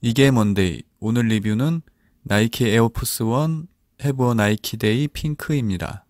이게 먼데이. 오늘 리뷰는 나이키 에어포스 원 해버 나이키 데이 핑크입니다.